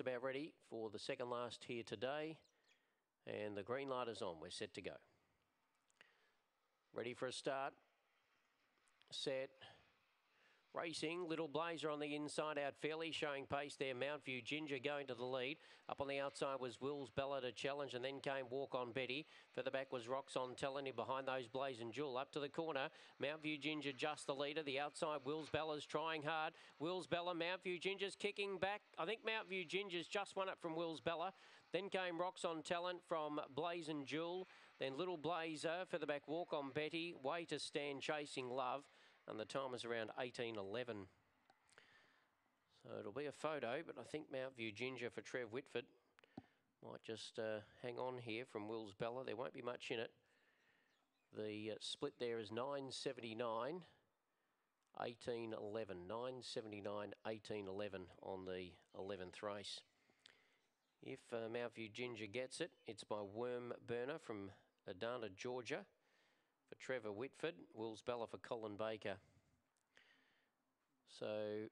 about ready for the second last here today. And the green light is on. We're set to go. Ready for a start. Set. Racing, Little Blazer on the inside out, fairly showing pace there. Mount View Ginger going to the lead. Up on the outside was Wills Bella to challenge, and then came Walk on Betty. Further back was Rocks on Telling behind those Blaze and Jewel. Up to the corner, Mount View Ginger just the leader. The outside, Wills Bella's trying hard. Wills Bella, Mount View Ginger's kicking back. I think Mount View Ginger's just won it from Wills Bella. Then came Rocks on Talent from Blaze and Jewel. Then Little Blazer, further back, Walk on Betty. Way to stand chasing love and the time is around 18.11. So it'll be a photo, but I think Mount View Ginger for Trev Whitford might just uh, hang on here from Wills Bella. There won't be much in it. The uh, split there is 979. 1811, 979, 1811 on the 11th race. If uh, Mount View Ginger gets it, it's by Worm Burner from Adana, Georgia for Trevor Whitford, Wills Bella for Colin Baker. So